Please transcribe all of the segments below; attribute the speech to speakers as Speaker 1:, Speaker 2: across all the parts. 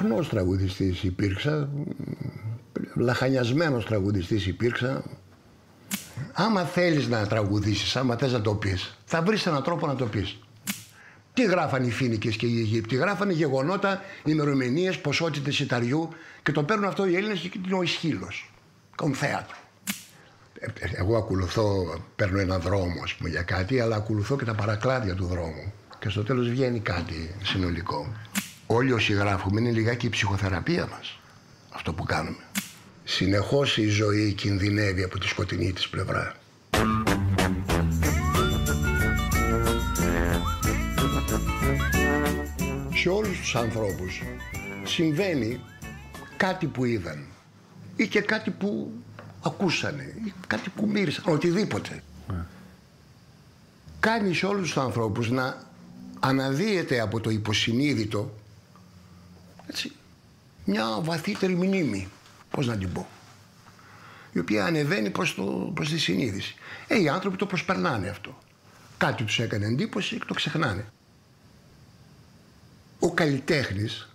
Speaker 1: Βραχνός τραγουδιστής υπήρξα, λαχανιασμένος τραγουδιστής υπήρξα. Άμα θέλεις να τραγουδήσεις, άμα θες να το πεις, θα βρεις έναν τρόπο να το πεις. Τι γράφανε οι Φίνικες και οι Αιγύπτιοι, γράφανε γεγονότα, ημερομηνίες, ποσότητες σιταριού και το παίρνουν αυτό οι Έλληνες και είναι ο Ισχύλος, θέατρο. Ε, ε, εγώ ακολουθώ, παίρνω έναν δρόμο ας πούμε, για κάτι, αλλά ακολουθώ και τα παρακλάδια του δρόμου. Και στο τέλος βγαίνει κάτι συνολικό. Όλοι όσοι γράφουμε είναι λιγάκι η ψυχοθεραπεία μας. Αυτό που κάνουμε. Συνεχώς η ζωή κινδυνεύει από τη σκοτεινή της πλευρά. Σε όλους τους ανθρώπους συμβαίνει κάτι που είδαν ή και κάτι που ακούσανε ή κάτι που μύρισαν, οτιδήποτε. Ναι. Κάνει σε όλους τους ανθρώπους να αναδύεται από το υποσυνείδητο έτσι, μια βαθύτερη μνήμη, πώς να την πω, η οποία ανεβαίνει προς, το, προς τη συνείδηση. Ε, οι άνθρωποι το προσπερνάνε αυτό. Κάτι τους έκανε εντύπωση και το ξεχνάνε. Ο καλλιτέχνης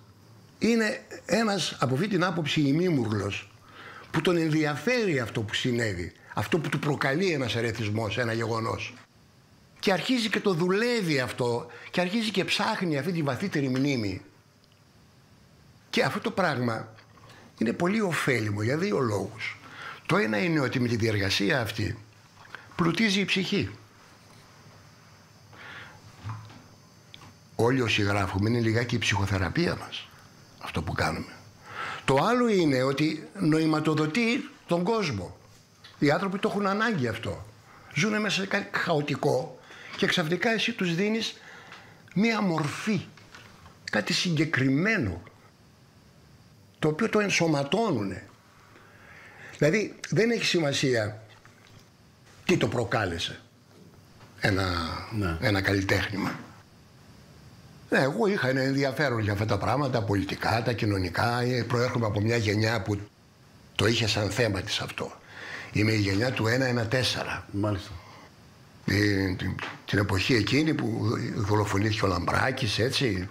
Speaker 1: είναι ένας από αυτή την άποψη ημίμουρλος που τον ενδιαφέρει αυτό που συνέβη, αυτό που του προκαλεί ένας ερεθισμός, ένα γεγονός. Και αρχίζει και το δουλεύει αυτό και αρχίζει και ψάχνει αυτή τη βαθύτερη μνήμη και αυτό το πράγμα είναι πολύ ωφέλιμο για δύο λόγους. Το ένα είναι ότι με τη διεργασία αυτή πλουτίζει η ψυχή. Όλοι όσοι γράφουμε είναι λιγάκι η ψυχοθεραπεία μας αυτό που κάνουμε. Το άλλο είναι ότι νοηματοδοτεί τον κόσμο. Οι άνθρωποι το έχουν ανάγκη αυτό. Ζούνε μέσα σε κάτι χαοτικό και ξαφνικά εσύ τους δίνεις μία μορφή, κάτι συγκεκριμένο το οποίο το ενσωματώνουν. Δηλαδή δεν έχει σημασία τι το προκάλεσε ένα, ναι. ένα καλλιτέχνημα. Ναι, εγώ είχα ένα ενδιαφέρον για αυτά τα πράγματα, πολιτικά, τα κοινωνικά. Ε, προέρχομαι από μια γενιά που το είχε σαν θέμα της αυτό. Είμαι η γενιά του 1-1-4.
Speaker 2: Μάλιστα.
Speaker 1: Την, την, την, εποχή εκείνη που δολοφονήθηκε ο Λαμπράκης, έτσι,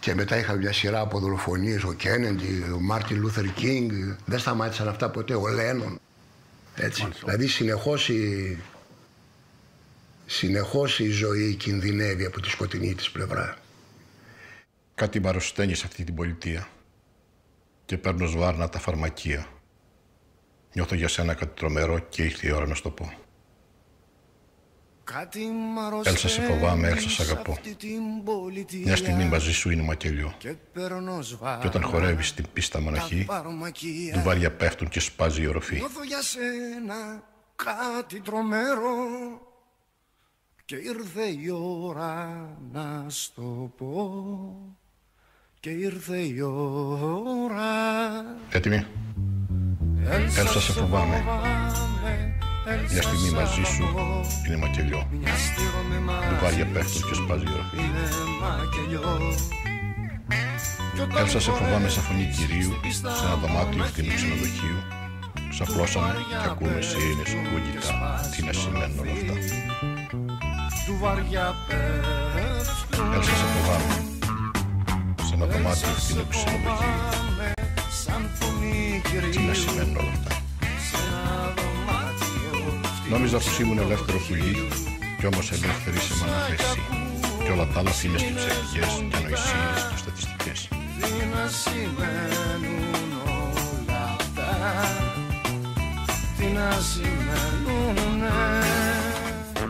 Speaker 1: και μετά είχαμε μια σειρά από δολοφονίες, ο Κένεντι, ο Μάρτιν Λούθερ Κίνγκ, δεν σταμάτησαν αυτά ποτέ, ο Λένον. Έτσι. Δηλαδή συνεχώς η, συνεχώς η ζωή κινδυνεύει από τη σκοτεινή της πλευρά.
Speaker 3: Κάτι με αρρωσταίνει σε αυτή την πολιτεία και παίρνω σβάρνα τα φαρμακεία. Νιώθω για σένα κάτι τρομερό και ήρθε η ώρα να σου το πω. Έλσα σε φοβάμαι, Έλσα σε αγαπώ. Μια στιγμή μαζί σου είναι μακελιό. Και όταν χορεύεις την πίστα μοναχή, του βάρια πέφτουν και σπάζει η οροφή.
Speaker 4: Νιώθω για σένα κάτι τρομερό. Και ήρθε η ώρα να στο πω. Και ήρθε η ώρα.
Speaker 3: Έτοιμοι; Έλσα σε φοβάμαι μια στιγμή μαζί σου είναι μακελιό. Λουβάρια πέφτουν και σπάζει η οροφή. Έλσα σε φοβάμαι σαν φωνή κυρίου σε ένα δωμάτιο φτηνού ξενοδοχείου. Ξαπλώσαμε και ακούμε σιρήνες ακούγητα τι να σημαίνουν όλα αυτά. Έλσα σε φοβάμαι σε ένα δωμάτιο φτηνού ξενοδοχείου. Τι να σημαίνουν όλα αυτά. Νόμιζα πως ήμουν ελεύθερο πουλί κι όμως ελεύθερη σε μαναχέση κι όλα τα άλλα φίλες και ψευτικές και ανοησίες και στατιστικές. Τι να σημαίνουν όλα αυτά,
Speaker 2: τι να σημαίνουν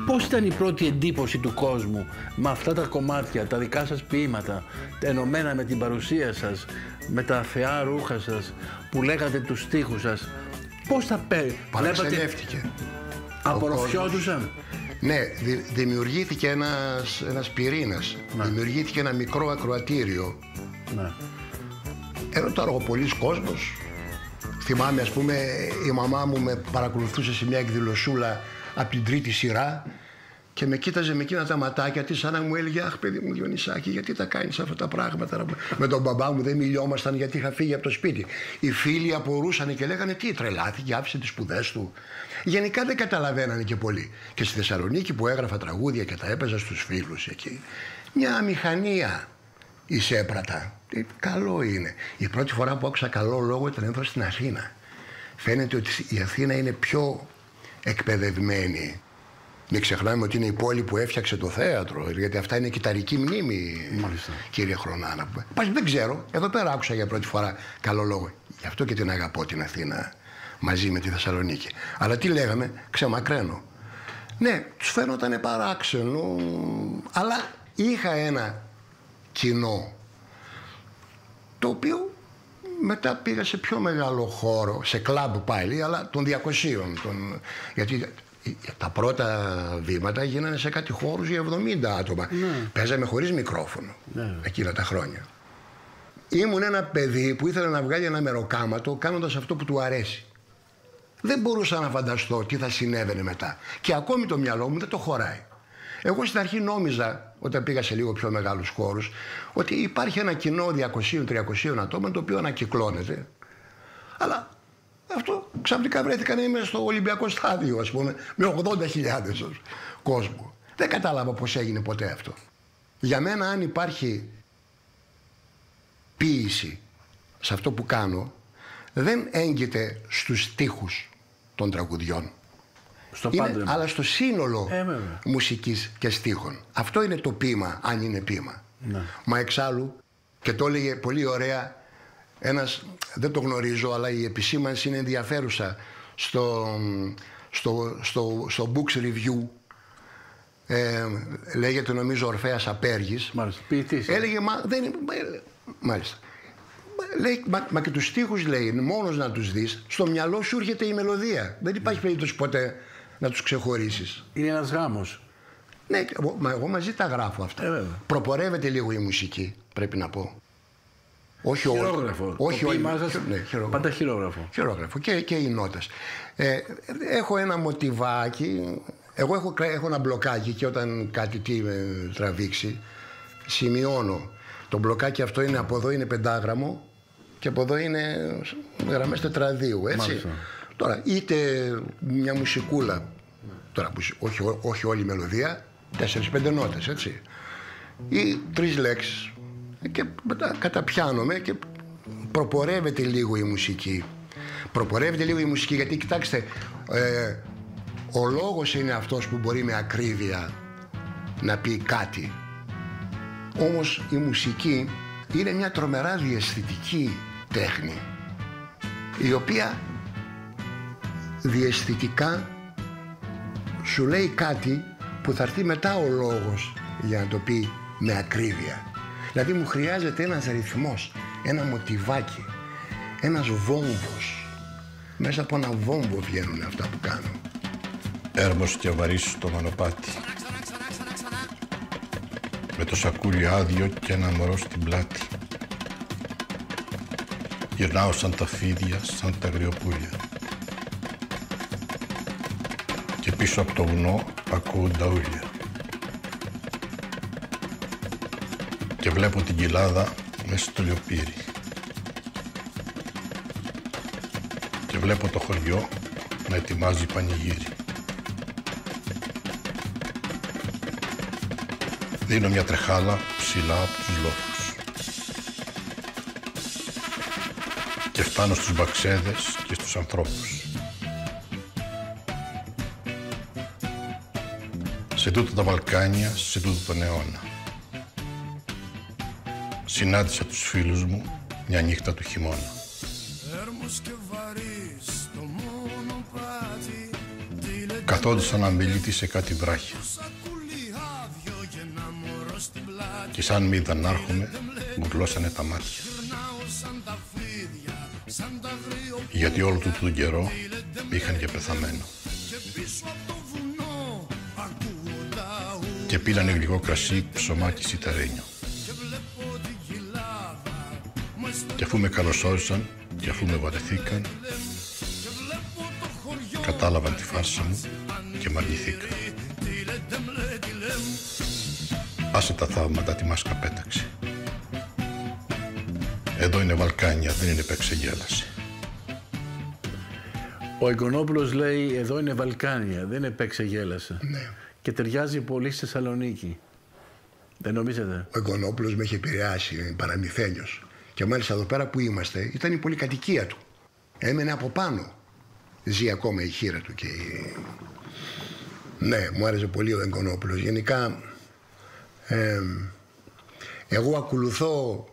Speaker 2: Πώς ήταν η πρώτη εντύπωση του κόσμου με αυτά τα κομμάτια, τα δικά σας ποίηματα, ενωμένα με την παρουσία σας, με τα θεά ρούχα σας, που λέγατε τους στίχους σας, πώς τα πέ...
Speaker 1: Παραξενεύτηκε.
Speaker 2: Απορροφιόντουσαν.
Speaker 1: Ναι, δημιουργήθηκε ένας, ένας πυρήνας. Ναι. Δημιουργήθηκε ένα μικρό ακροατήριο. Ναι. Ενώ τώρα ο πολλής κόσμος, θυμάμαι ας πούμε η μαμά μου με παρακολουθούσε σε μια εκδηλωσούλα από την τρίτη σειρά και με κοίταζε με εκείνα τα ματάκια της, σαν να μου έλεγε Αχ, παιδί μου, Διονυσάκη, γιατί τα κάνεις αυτά τα πράγματα. με τον μπαμπά μου δεν μιλιόμασταν γιατί είχα φύγει από το σπίτι. Οι φίλοι απορούσαν και λέγανε Τι τρελάθηκε, άφησε τις σπουδές του. Γενικά δεν καταλαβαίνανε και πολύ. Και στη Θεσσαλονίκη που έγραφα τραγούδια και τα έπαιζα στους φίλους εκεί. Μια μηχανία εισέπρατα. Ε, καλό είναι. Η πρώτη φορά που άκουσα καλό λόγο ήταν εδώ στην Αθήνα. Φαίνεται ότι η Αθήνα είναι πιο εκπαιδευμένη μην ξεχνάμε ότι είναι η πόλη που έφτιαξε το θέατρο, γιατί αυτά είναι κυταρική μνήμη, Μάλιστα. κύριε Χρονάνα. Πας, δεν ξέρω, εδώ πέρα άκουσα για πρώτη φορά καλό λόγο. Γι' αυτό και την αγαπώ την Αθήνα μαζί με τη Θεσσαλονίκη. Αλλά τι λέγαμε, ξεμακραίνω. Ναι, τους φαίνονταν παράξενο, αλλά είχα ένα κοινό το οποίο μετά πήγα σε πιο μεγάλο χώρο, σε κλαμπ πάλι, αλλά των 200. Τον, γιατί τα πρώτα βήματα γίνανε σε κάτι χώρους για 70 άτομα. Ναι. Παίζαμε χωρίς μικρόφωνο ναι. εκείνα τα χρόνια. Ήμουν ένα παιδί που ήθελε να βγάλει ένα μεροκάματο κάνοντας αυτό που του αρέσει. Δεν μπορούσα να φανταστώ τι θα συνέβαινε μετά. Και ακόμη το μυαλό μου δεν το χωράει. Εγώ στην αρχή νόμιζα, όταν πήγα σε λίγο πιο μεγάλους χώρους, ότι υπάρχει ένα κοινό 200-300 ατόμων το οποίο ανακυκλώνεται. Αλλά αυτό ξαφνικά βρέθηκα να είμαι στο Ολυμπιακό στάδιο, ας πούμε, με 80.000 κόσμο. Δεν κατάλαβα πώς έγινε ποτέ αυτό. Για μένα, αν υπάρχει ποίηση σε αυτό που κάνω, δεν έγκυται στους στίχους των τραγουδιών.
Speaker 2: Στο
Speaker 1: είναι, αλλά στο σύνολο ε, μουσικής και στίχων. Αυτό είναι το ποίημα, αν είναι ποίημα. Ναι. Μα εξάλλου, και το έλεγε πολύ ωραία ένας, δεν το γνωρίζω, αλλά η επισήμανση είναι ενδιαφέρουσα στο, στο, στο, στο Books Review ε, λέγεται νομίζω Ορφέας Απέργης
Speaker 2: Μάλιστα, ποιητής.
Speaker 1: Έλεγε, μα, δεν, μάλιστα. Λέει, μα, μα, και τους στίχους λέει, μόνος να τους δεις, στο μυαλό σου έρχεται η μελωδία. Δεν υπάρχει περίπτωση ποτέ να τους ξεχωρίσεις.
Speaker 2: Είναι ένας γάμος.
Speaker 1: Ναι, μα εγώ μαζί τα γράφω αυτά.
Speaker 2: Ε,
Speaker 1: Προπορεύεται λίγο η μουσική, πρέπει να πω.
Speaker 2: Όχι χειρόγραφο.
Speaker 1: Όχι όλοι.
Speaker 2: Ναι, χειρόγραφο. Πάντα χειρόγραφο.
Speaker 1: Χειρόγραφο και, και οι νότες. Ε, έχω ένα μοτιβάκι, εγώ έχω, έχω ένα μπλοκάκι και όταν κάτι τι με τραβήξει, σημειώνω. Το μπλοκάκι αυτό είναι από εδώ είναι πεντάγραμμο και από εδώ είναι γραμμές τετραδίου, έτσι. Τώρα, είτε μια μουσικούλα, τώρα όχι, όχι όλη η μελωδία, τέσσερις-πέντε νότες, έτσι. Ή τρεις λέξεις και μετά καταπιάνομαι και προπορεύεται λίγο η μουσική. Προπορεύεται λίγο η μουσική γιατί κοιτάξτε, ε, ο λόγος είναι αυτός που μπορεί με ακρίβεια να πει κάτι. Όμως η μουσική είναι μια τρομερά διαισθητική τέχνη η οποία διαισθητικά σου λέει κάτι που θα έρθει μετά ο λόγος για να το πει με ακρίβεια. Δηλαδή μου χρειάζεται ένας ρυθμός, ένα μοτιβάκι, ένας βόμβος. Μέσα από ένα βόμβο βγαίνουν αυτά που κάνω.
Speaker 3: Έρμος και βαρύς στο μονοπάτι. Με το σακούλι άδειο και ένα μωρό στην πλάτη. Γυρνάω σαν τα φίδια, σαν τα αγριοπούλια. Και πίσω από το βουνό ακούω τα ούλια. Βλέπω την κοιλάδα μέσα στο λιοπύρι. Και βλέπω το χωριό να ετοιμάζει πανηγύρι. Δίνω μια τρεχάλα ψηλά από τους λόφους. Και φτάνω στους μπαξέδες και στους ανθρώπους. Σε τούτα τα Βαλκάνια, σε τούτο τον αιώνα. Συνάντησα τους φίλους μου μια νύχτα του χειμώνα. Καθόντουσαν αμπελίτη σε κάτι βράχια. Και σαν μη είδαν να έρχομαι, μου γλώσσανε τα μάτια. Γιατί όλο του τον καιρό είχαν και πεθαμένο. Και πήρανε γλυκό κρασί ψωμάκι σιταρένιο. Και αφού με καλωσόρισαν και αφού με βαρεθήκαν, κατάλαβαν τη φάρσα μου και μ' αρνηθήκαν. Άσε τα θαύματα τη μάσκα πέταξε. Εδώ είναι Βαλκάνια, δεν είναι επεξεγέλαση.
Speaker 2: Ο Εγκονόπουλος λέει εδώ είναι Βαλκάνια, δεν είναι επεξεγέλασε.
Speaker 1: Ναι.
Speaker 2: Και ταιριάζει πολύ στη Θεσσαλονίκη. Δεν νομίζετε;
Speaker 1: Ο Εγκονόπουλος με έχει επηρεάσει, είναι παραμυθένιος. Και μάλιστα εδώ πέρα που είμαστε ήταν η πολυκατοικία του. Έμενε από πάνω. Ζει ακόμα η χείρα του και η... Ναι, μου άρεσε πολύ ο Εγκονόπουλος. Γενικά, ε, εγώ ακολουθώ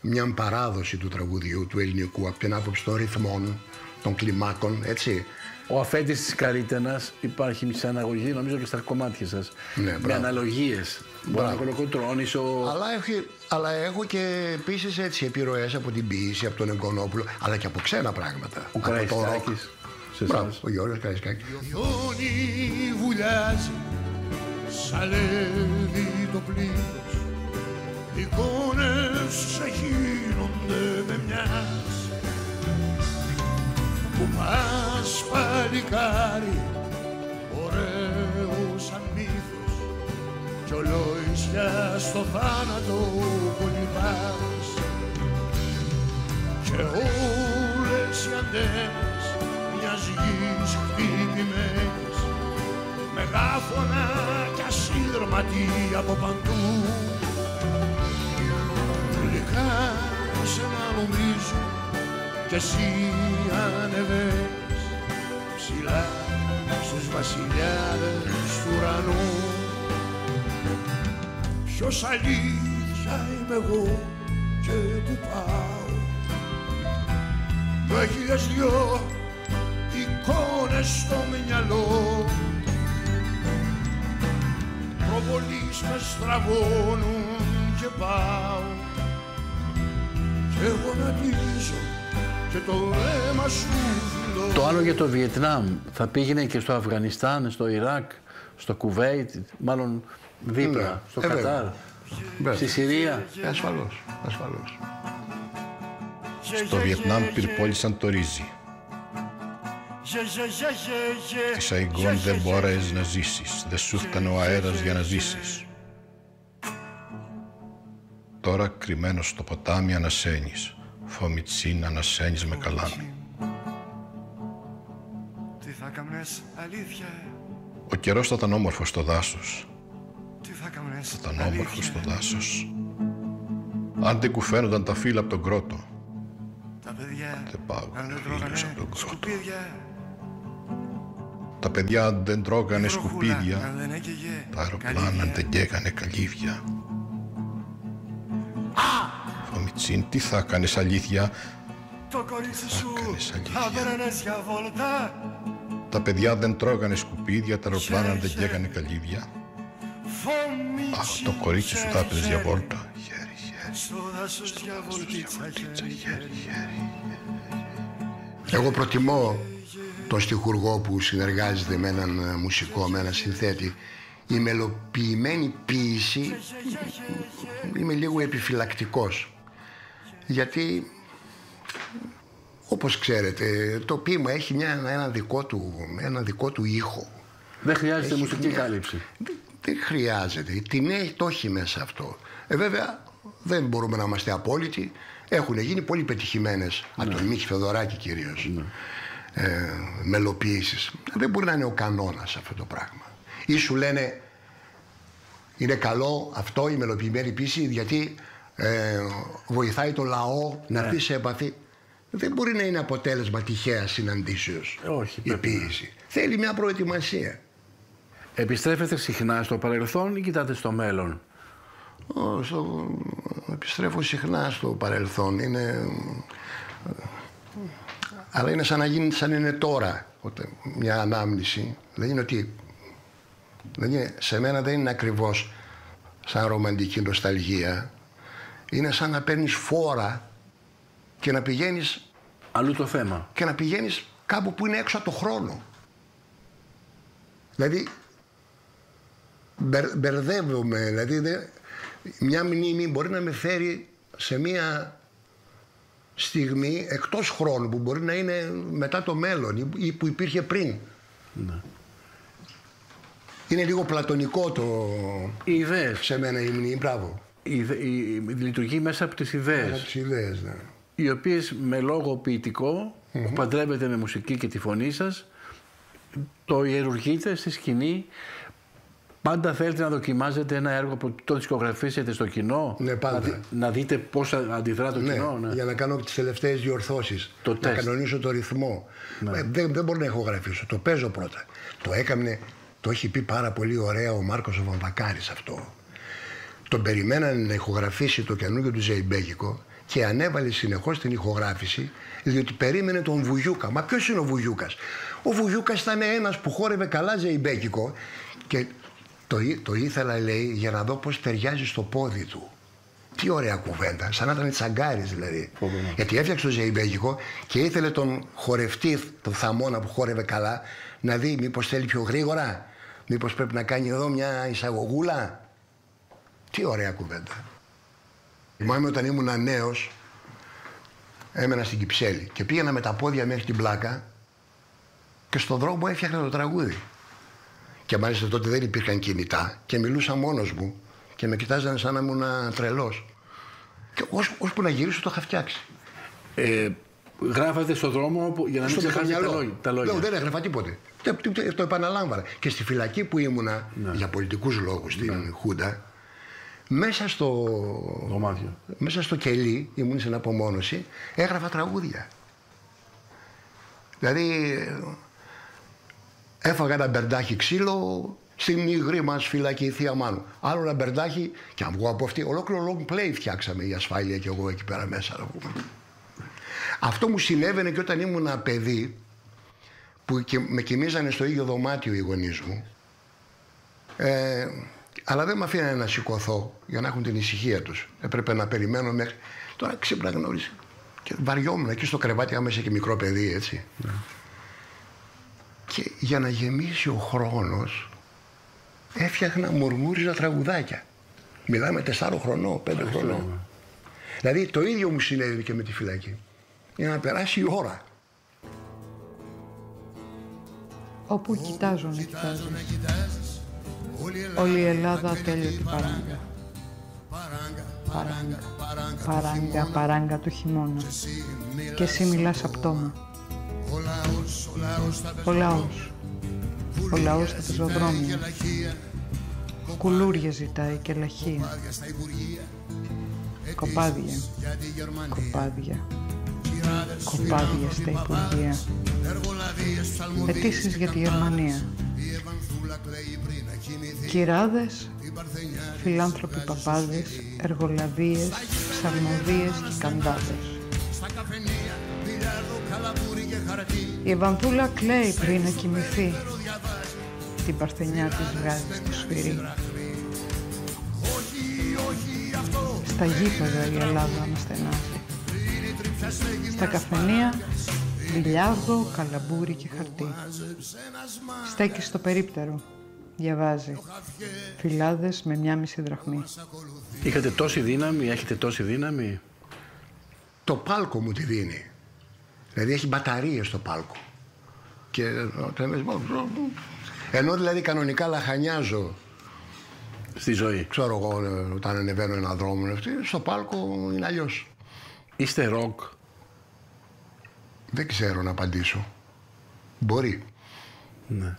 Speaker 1: μια παράδοση του τραγουδιού του ελληνικού από την άποψη των ρυθμών, των κλιμάκων, έτσι.
Speaker 2: Ο αφέντης της Καρίτενας υπάρχει σε αναγωγή νομίζω και στα κομμάτια σας.
Speaker 1: Ναι,
Speaker 2: με
Speaker 1: μπράβο.
Speaker 2: αναλογίες. Μπορεί να κολοκοτρώνεις ο...
Speaker 1: Αλλά, έχει, αλλά έχω και επίσης έτσι επιρροές από την ποιήση, από τον Εγκονόπουλο, αλλά και από ξένα πράγματα.
Speaker 2: Ο
Speaker 1: από το ροκ.
Speaker 2: Καραϊσκάκης. Σε
Speaker 1: Μπράβο,
Speaker 2: εσάς.
Speaker 1: ο Γιώργος Καραϊσκάκης.
Speaker 4: Χιόνι βουλιάζει Σαλεύει το πλήθος Εικόνες γίνονται με μιας Που πας παλικάρι Ωραίο σαν μύθος Κι ολόησια στο θάνατο κολυμπάς και όλες οι αντένες μιας γης χτυπημένες μεγάφωνα κι ασύδροματοι από παντού. Γλυκά σε να νομίζω κι εσύ ανεβαίνεις ψηλά στους βασιλιάδες του ουρανού. Ποιος αλήθεια είμαι εγώ και που πάω. Μου έχεις δυο εικόνες στο μυαλό. Προβολείς με στραβώνουν και πάω. Κι εγώ να ντύσω και το αίμα σου φιλώ
Speaker 2: Το άλλο για το Βιετνάμ θα πήγαινε και στο Αφγανιστάν, στο Ιράκ, στο Κουβέιτ, μάλλον δίπλα,
Speaker 1: Ναι.
Speaker 2: στο
Speaker 1: Ε, βέβαια.
Speaker 2: Κατάρ,
Speaker 1: Βέβαια.
Speaker 2: στη Συρία.
Speaker 1: Ε, ασφαλώς, ασφαλώς.
Speaker 3: Στο Βιετνάμ πυρπόλησαν το ρύζι. Στη Σαϊγκόν δεν μπόρεες να ζήσεις. Δεν σου φτάνε ο αέρας για να ζήσεις. Τώρα κρυμμένος στο ποτάμι ανασένεις. Φωμιτσίν ανασένεις με καλάμι.
Speaker 4: Τι θα κάμνες αλήθεια;
Speaker 3: Ο καιρός θα ήταν όμορφος στο δάσος.
Speaker 4: Τι θα κάμνες
Speaker 3: Θα ήταν όμορφος στο δάσος. Αν δεν κουφαίνονταν τα φύλλα από τον κρότο.
Speaker 4: Τα παιδιά
Speaker 3: Δεν πάω
Speaker 4: αν δεν
Speaker 3: φίλους
Speaker 4: τρώγανε
Speaker 3: από τον κρότο.
Speaker 4: σκουπίδια
Speaker 3: Τα παιδιά αν δεν τρώγανε
Speaker 4: βροχούλα,
Speaker 3: σκουπίδια.
Speaker 4: αν δεν έκαιγε
Speaker 3: Τα αεροπλάνα αν
Speaker 4: καλύβια.
Speaker 3: δεν καίγανε καλύβια. Φωμιτσίν, τι θα έκανες αλήθεια;
Speaker 4: Το κορίτσι σου
Speaker 3: κάνεις αλήθεια;
Speaker 4: θα παίρνες για βόλτα
Speaker 3: Τα παιδιά δεν τρώγανε σκουπίδια, τα αεροπλάνα αν δεν καίγανε καλύβια.
Speaker 4: Φωμίτσι
Speaker 3: Αχ, το κορίτσι σου θα έπαιρνες για βόλτα. Χέρι, χέρι,
Speaker 4: Στο δάσος για βολτίτσα
Speaker 3: βολτίτσα,
Speaker 4: χέρι,
Speaker 3: χέρι, χέρι.
Speaker 1: Εγώ προτιμώ τον στιχουργό που συνεργάζεται με έναν ε, μουσικό, με έναν συνθέτη. Η μελοποιημένη ποίηση είμαι λίγο επιφυλακτικός. Γιατί, όπως ξέρετε, το ποίημα έχει μια, ένα, δικό του, ένα δικό του ήχο.
Speaker 2: Δεν χρειάζεται
Speaker 1: Έχει
Speaker 2: μουσική
Speaker 1: μια-
Speaker 2: κάλυψη.
Speaker 1: Δεν, δεν χρειάζεται. Την έχει, το έχει μέσα αυτό. Ε, βέβαια, δεν μπορούμε να είμαστε απόλυτοι. Έχουν γίνει πολύ πετυχημένες από τον Μίχη Φεδωράκη κυρίως. Ε, μελοποιήσεις. Δεν μπορεί να είναι ο κανόνας αυτό το πράγμα. Ή σου λένε είναι καλό αυτό η μελοποιημένη πίση γιατί ε, βοηθάει το λαό να πει σε επαφή. Δεν μπορεί να είναι αποτέλεσμα τυχαία συναντήσεως
Speaker 2: Ε, όχι,
Speaker 1: η
Speaker 2: πρέπει να-
Speaker 1: ποίηση. Θέλει μια προετοιμασία.
Speaker 2: Επιστρέφετε συχνά στο παρελθόν ή κοιτάτε στο μέλλον;
Speaker 1: Ω, στο, επιστρέφω συχνά στο παρελθόν. Είναι, ε, αλλά είναι σαν να γίνει σαν είναι τώρα όταν, μια ανάμνηση. Δεν είναι ότι... Δεν είναι, σε μένα δεν είναι ακριβώς σαν ρομαντική νοσταλγία. Είναι σαν να παίρνεις φόρα και να πηγαίνεις
Speaker 2: Αλλού το θέμα.
Speaker 1: και να πηγαίνεις κάπου που είναι έξω από το χρόνο. Δηλαδή, μπερ, μπερδεύομαι, δηλαδή δεν- μια μνήμη μπορεί να με φέρει σε μια στιγμή εκτός χρόνου που μπορεί να είναι μετά το μέλλον ή- ή που υπήρχε πριν. Είναι λίγο πλατωνικό το.
Speaker 2: Οι ιδέες.
Speaker 1: Σε μένα η μνήμη, μπράβο.
Speaker 2: Η, ιδε- η, η- λειτουργεί μέσα από τις ιδέες.
Speaker 1: Από τις ιδέες, ναι.
Speaker 2: οι οποίες με λόγο ποιητικό που παντρεύετε με μουσική και τη φωνή σας το ιερουργείτε στη σκηνή πάντα θέλετε να δοκιμάζετε ένα έργο που το δισκογραφήσετε στο κοινό;
Speaker 1: Ναι, πάντα.
Speaker 2: Να, δει- να δείτε πώς αντιδρά το
Speaker 1: Ναι,
Speaker 2: κοινό ναι.
Speaker 1: για να κάνω τις τελευταίες διορθώσεις.
Speaker 2: Το
Speaker 1: να
Speaker 2: τεστ.
Speaker 1: κανονίσω το ρυθμό. Ε, δεν, δεν μπορώ να ηχογραφήσω. Το παίζω πρώτα. Το έκανε, το έχει πει πάρα πολύ ωραία ο Μάρκος ο Βαμβακάρης αυτό. Τον περιμένανε να ηχογραφήσει το καινούργιο του Ζεϊμπέκικο και ανέβαλε συνεχώς την ηχογράφηση διότι περίμενε τον Βουγιούκα. Μα ποιος είναι ο Βουγιούκας; Ο Βουγιούκας ήταν ένας που χόρευε καλά Ζεϊμπέκικο και το, εί- το ήθελα λέει για να δω πώς ταιριάζει στο πόδι του. Τι ωραία κουβέντα, σαν να ήταν τσαγκάρης δηλαδή. Γιατί έφτιαξε το Ζεϊμπέκικο και ήθελε τον χορευτή, τον Θαμώνα που χόρευε καλά, να δει μήπως θέλει πιο γρήγορα, μήπως πρέπει να κάνει εδώ μια εισαγωγούλα. Τι ωραία κουβέντα. Θυμάμαι όταν ήμουν νέος, έμενα στην Κυψέλη και πήγαινα με τα πόδια μέχρι την πλάκα και στον δρόμο έφτιαχνα το τραγούδι. Και μάλιστα τότε δεν υπήρχαν κινητά και μιλούσα μόνος μου και με κοιτάζανε σαν να ήμουν τρελός. Και ως, ώσπου να γυρίσω το είχα φτιάξει.
Speaker 2: Ε, γράφατε στον δρόμο που- για να μην
Speaker 1: Στο
Speaker 2: ξεχάσετε τα
Speaker 1: μυαλό.
Speaker 2: λόγια. Τα λόγια.
Speaker 1: Λέω, δεν έγραφα τίποτε. Το, το, το- το επαναλάμβανα. Και στη φυλακή που ήμουνα για πολιτικούς λόγους στην Χούντα, μέσα στο,
Speaker 2: Δωμάτιο.
Speaker 1: μέσα στο κελί, ήμουν στην απομόνωση, έγραφα τραγούδια. Δηλαδή, έφαγα ένα μπερντάκι ξύλο στην υγρή μας φυλακή η Θεία Μάνου. Άλλο ένα μπερντάκι και αν βγω από αυτή, ολόκληρο long play φτιάξαμε η ασφάλεια και εγώ εκεί πέρα μέσα. να πούμε. Αυτό μου συνέβαινε και όταν ήμουν παιδί, που και με κοιμίζανε στο ίδιο δωμάτιο οι γονείς μου. Ε, αλλά δεν με αφήνανε να σηκωθώ για να έχουν την ησυχία τους. Έπρεπε να περιμένω μέχρι... Τώρα ξύπνα γνώρισε. Και βαριόμουν εκεί στο κρεβάτι, άμα είσαι και μικρό παιδί, έτσι. Και για να γεμίσει ο χρόνος, έφτιαχνα, μουρμούριζα τραγουδάκια. Μιλάμε τεσσάρων χρονών, πέντε χρονών. Δηλαδή το ίδιο μου συνέβη και με τη φυλακή. Για να περάσει η ώρα.
Speaker 5: Όπου κοιτάζω να κοιτάζω. Όλη η Ελλάδα ατέλειωτη παράγκα. Παράγκα, παράγκα, παράγκα του χειμώνα. Και εσύ μιλάς απ' τόμα. Ο λαός. Ο λαός στα πεζοδρόμια. Κουλούρια ζητάει και λαχεία. Κοπάδια. Κοπάδια. Κοπάδια στα Υπουργεία. Αιτήσεις για τη Γερμανία. Κυράδες, φιλάνθρωποι παπάδες, εργολαβίες, ψαρμοδίες και καντάδες. Η Ευανθούλα κλαίει πριν να κοιμηθεί. Την παρθενιά της βγάζει στο σφυρί. Στα γήπεδα η Ελλάδα μας στενάζει. Στα καφενεία, μπιλιάρδο, καλαμπούρι και χαρτί. Στέκει στο περίπτερο. Διαβάζει. Φυλάδες με μια μισή δραχμή.
Speaker 2: Είχατε τόση δύναμη, έχετε τόση δύναμη.
Speaker 1: Το πάλκο μου τη δίνει. Δηλαδή έχει μπαταρίες το πάλκο. Και όταν λες, ενώ δηλαδή κανονικά λαχανιάζω,
Speaker 2: στη ζωή.
Speaker 1: ξέρω εγώ ε, όταν ανεβαίνω ένα δρόμο, αυτή, στο πάλκο είναι αλλιώς.
Speaker 2: Είστε ροκ.
Speaker 1: Δεν ξέρω να απαντήσω. Μπορεί.
Speaker 2: Ναι.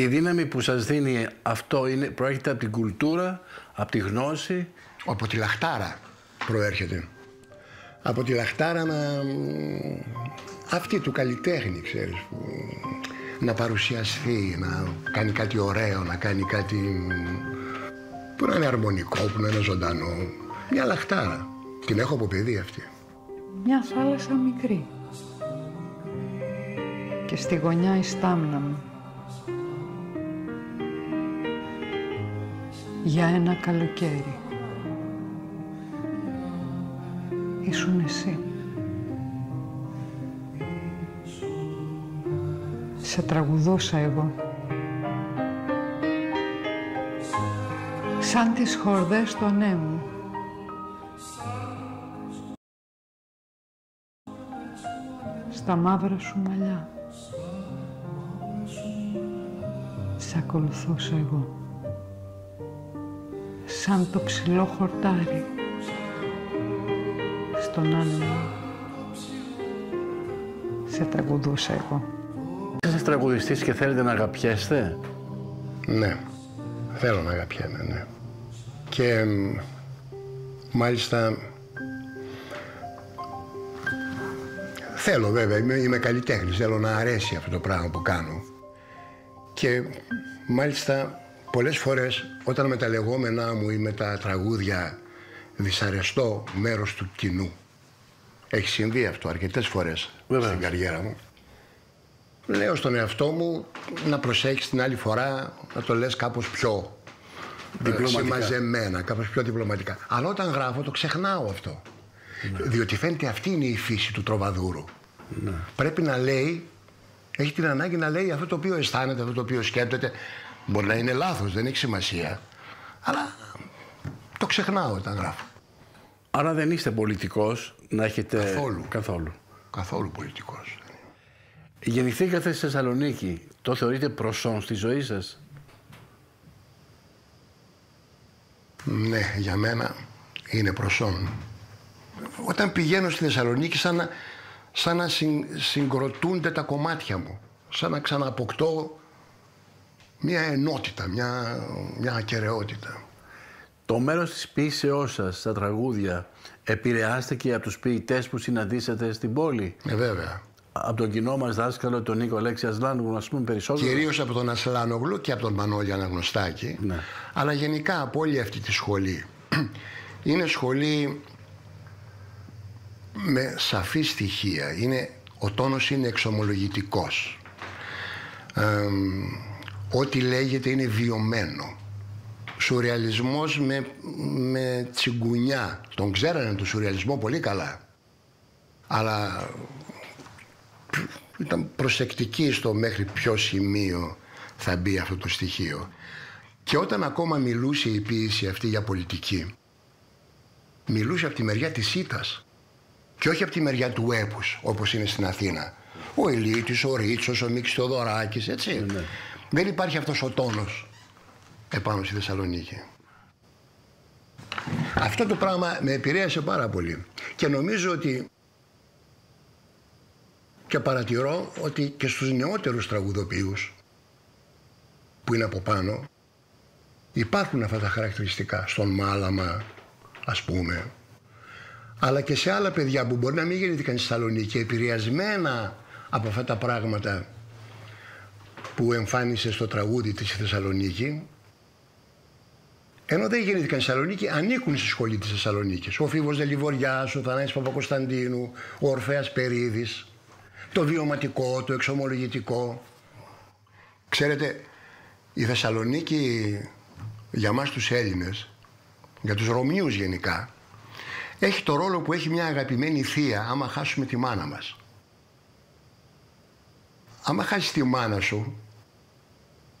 Speaker 2: Η δύναμη που σας δίνει αυτό είναι, προέρχεται από την κουλτούρα, από τη γνώση.
Speaker 1: Από τη λαχτάρα προέρχεται. Από τη λαχτάρα να... αυτή του καλλιτέχνη, ξέρεις, που... να παρουσιαστεί, να κάνει κάτι ωραίο, να κάνει κάτι που να είναι αρμονικό, που να είναι ζωντανό. Μια λαχτάρα. Την έχω από παιδί αυτή.
Speaker 5: Μια θάλασσα μικρή. Και στη γωνιά η στάμνα μου. Για ένα καλοκαίρι. Ήσουν εσύ. Σε τραγουδούσα εγώ. Σαν τις χορδές του ανέμου. Στα μαύρα σου μαλλιά. σε ακολουθούσα εγώ. Σαν το ψηλό χορτάρι στον άνεμο σε τραγουδούσα εγώ.
Speaker 2: Είστε τραγουδιστής και θέλετε να αγαπιέστε;
Speaker 1: Ναι, θέλω να αγαπιέμαι, ναι. Και μ, μάλιστα θέλω βέβαια, είμαι, είμαι καλλιτέχνης, θέλω να αρέσει αυτό το πράγμα που κάνω. Και μάλιστα πολλές φορές όταν με τα λεγόμενά μου ή με τα τραγούδια δυσαρεστώ μέρος του κοινού. Έχει συμβεί αυτό αρκετές φορές
Speaker 2: Βέβαια.
Speaker 1: στην καριέρα μου. Λέω στον εαυτό μου να προσέχεις την άλλη φορά να το λες κάπως πιο ε,
Speaker 2: Διπλωματικά.
Speaker 1: συμμαζεμένα, κάπως πιο διπλωματικά. Αλλά όταν γράφω το ξεχνάω αυτό. Διότι φαίνεται αυτή είναι η φύση του τροβαδούρου. Πρέπει να λέει, έχει την ανάγκη να λέει αυτό το οποίο αισθάνεται, αυτό το οποίο σκέπτεται. Μπορεί να είναι λάθος, δεν έχει σημασία. Αλλά το ξεχνάω όταν γράφω.
Speaker 2: Άρα δεν είστε πολιτικός να έχετε...
Speaker 1: Καθόλου.
Speaker 2: Καθόλου.
Speaker 1: Καθόλου πολιτικός.
Speaker 2: Γεννηθήκατε στη Θεσσαλονίκη. Το θεωρείτε προσόν στη ζωή σας;
Speaker 1: Ναι, για μένα είναι προσόν. Όταν πηγαίνω στη Θεσσαλονίκη σαν να, σαν να συν- συγκροτούνται τα κομμάτια μου. Σαν να ξαναποκτώ μια ενότητα, μια, μια ακαιρεότητα.
Speaker 2: Το μέρος της ποίησεώς σας στα τραγούδια επηρεάστηκε από τους ποιητές που συναντήσατε στην πόλη;
Speaker 1: Ε, βέβαια.
Speaker 2: Από τον κοινό μας δάσκαλο, τον Νίκο Αλέξη Ασλάνου, να πούμε περισσότερο.
Speaker 1: Κυρίως από τον Ασλάνογλου και από τον Μανώλη Αναγνωστάκη.
Speaker 2: Ναι.
Speaker 1: Αλλά γενικά από όλη αυτή τη σχολή. Είναι σχολή με σαφή στοιχεία. Είναι, ο τόνος είναι εξομολογητικός. Εμ, ό,τι λέγεται είναι βιωμένο. Σουρεαλισμός με, με τσιγκουνιά. Τον ξέρανε τον σουρεαλισμό πολύ καλά. Αλλά ήταν προσεκτική στο μέχρι ποιο σημείο θα μπει αυτό το στοιχείο. Και όταν ακόμα μιλούσε η ποίηση αυτή για πολιτική, μιλούσε από τη μεριά της ήττας και όχι από τη μεριά του έπους, όπως είναι στην Αθήνα. Ο Ηλίτης, ο Ρίτσος, ο Μίξ Θεοδωράκης, έτσι. Δεν υπάρχει αυτός ο τόνος επάνω στη Θεσσαλονίκη. Αυτό το πράγμα με επηρέασε πάρα πολύ. Και νομίζω ότι και παρατηρώ ότι και στους νεότερους τραγουδοποιούς που είναι από πάνω υπάρχουν αυτά τα χαρακτηριστικά στον Μάλαμα ας πούμε αλλά και σε άλλα παιδιά που μπορεί να μην γεννήθηκαν στη Θεσσαλονίκη επηρεασμένα από αυτά τα πράγματα που εμφάνισε στο τραγούδι της στη Θεσσαλονίκη ενώ δεν γεννήθηκαν στη Θεσσαλονίκη, ανήκουν στη σχολή της Θεσσαλονίκης. Ο Φίβος Δελιβοριάς, ο Θανάσης Παπακοσταντίνου, ο Ορφέας Περίδης, το βιωματικό, το εξομολογητικό. Ξέρετε, η Θεσσαλονίκη για μας τους Έλληνες, για τους Ρωμίους γενικά, έχει το ρόλο που έχει μια αγαπημένη θεία άμα χάσουμε τη μάνα μας. Άμα χάσεις τη μάνα σου,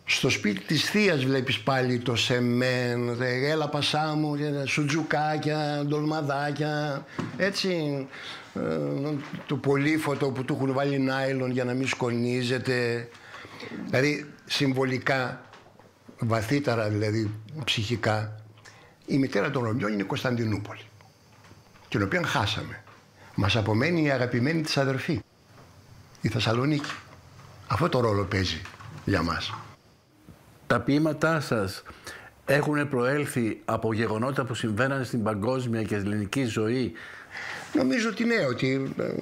Speaker 1: στο σπίτι της θείας βλέπεις πάλι το σεμέν, δε, έλα πασά μου, δε, σουτζουκάκια, ντολμαδάκια, έτσι, ε, το πολύφωτο που του έχουν βάλει νάιλον για να μην σκονίζεται. Δηλαδή, συμβολικά, βαθύτερα δηλαδή, ψυχικά, η μητέρα των Ρωμιών είναι η Κωνσταντινούπολη, την οποία χάσαμε. Μας απομένει η αγαπημένη της αδερφή, η Θεσσαλονίκη. Αυτό το ρόλο παίζει για μας.
Speaker 2: Τα ποίηματά σας έχουν προέλθει από γεγονότα που συμβαίνανε στην παγκόσμια και ελληνική ζωή;
Speaker 1: Νομίζω ότι ναι, ότι ε,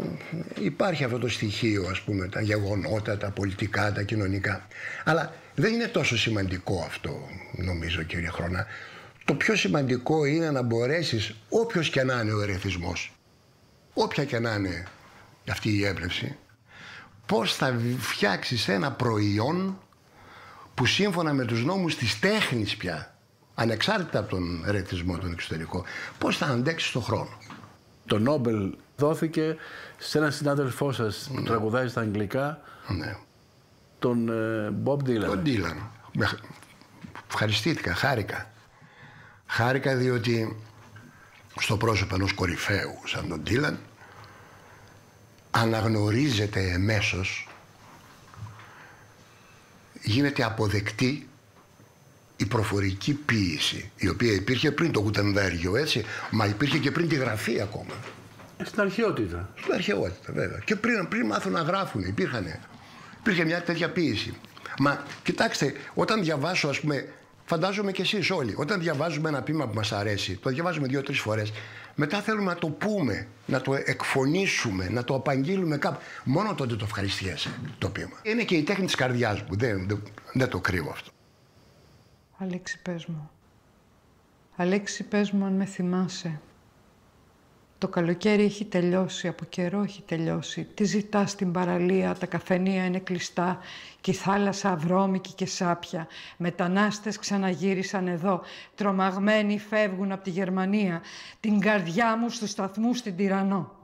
Speaker 1: υπάρχει αυτό το στοιχείο, ας πούμε, τα γεγονότα, τα πολιτικά, τα κοινωνικά. Αλλά δεν είναι τόσο σημαντικό αυτό, νομίζω, κύριε Χρονά. Το πιο σημαντικό είναι να μπορέσεις, όποιος και να είναι ο ερεθισμός, όποια και να είναι αυτή η έμπνευση, πώς θα φτιάξεις ένα προϊόν που σύμφωνα με τους νόμους της τέχνης πια, ανεξάρτητα από τον ερεθισμό τον εξωτερικό, πώς θα αντέξεις στον χρόνο.
Speaker 2: Το Νόμπελ δόθηκε σε έναν συνάδελφό σας που τραγουδάει στα αγγλικά,
Speaker 1: Ναι.
Speaker 2: τον ε, Bob Dylan.
Speaker 1: Τον Ντίλαν. Με χ- Ευχαριστήθηκα, χάρηκα. Χάρηκα διότι στο πρόσωπο ενός κορυφαίου σαν τον Ντίλαν αναγνωρίζεται εμέσως γίνεται αποδεκτή η προφορική ποίηση, η οποία υπήρχε πριν το Γουτενβέργιο, έτσι, μα υπήρχε και πριν τη γραφή ακόμα.
Speaker 2: Στην αρχαιότητα.
Speaker 1: Στην αρχαιότητα, βέβαια. Και πριν, πριν μάθουν να γράφουν, υπήρχαν. Υπήρχε μια τέτοια ποίηση. Μα κοιτάξτε, όταν διαβάσω, ας πούμε, φαντάζομαι και εσείς όλοι, όταν διαβάζουμε ένα ποίημα που μας αρέσει, το διαβάζουμε δύο-τρεις φορές, μετά θέλουμε να το πούμε, να το εκφωνήσουμε, να το απαγγείλουμε κάπου. Μόνο τότε το ευχαριστιέσαι το ποίημα. Είναι και η τέχνη της καρδιάς μου, δεν, δεν, δεν το κρύβω αυτό.
Speaker 5: Αλέξη, πες μου. Αλέξη, πες μου αν με θυμάσαι. Το καλοκαίρι έχει τελειώσει, από καιρό έχει τελειώσει. Τι ζητάς στην παραλία, τα καφενεία είναι κλειστά και η θάλασσα αβρώμικη και σάπια. Μετανάστες ξαναγύρισαν εδώ, τρομαγμένοι φεύγουν από τη Γερμανία. Την καρδιά μου στους σταθμούς στην Τυραννό.